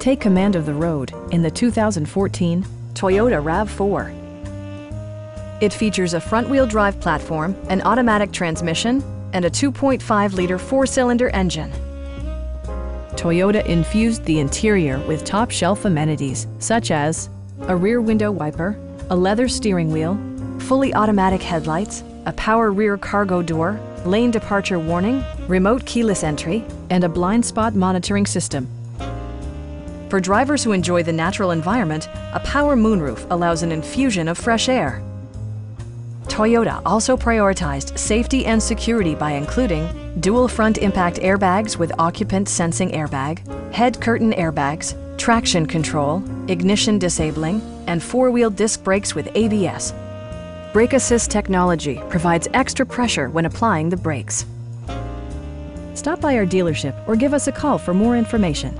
Take command of the road in the 2014 Toyota RAV4. It features a front-wheel drive platform, an automatic transmission, and a 2.5-liter four-cylinder engine. Toyota infused the interior with top-shelf amenities such as a rear window wiper, a leather steering wheel, fully automatic headlights, a power rear cargo door, lane departure warning, remote keyless entry, and a blind spot monitoring system. For drivers who enjoy the natural environment, a power moonroof allows an infusion of fresh air. Toyota also prioritized safety and security by including dual front impact airbags with occupant sensing airbag, head curtain airbags, traction control, ignition disabling, and four-wheel disc brakes with ABS. Brake Assist technology provides extra pressure when applying the brakes. Stop by our dealership or give us a call for more information.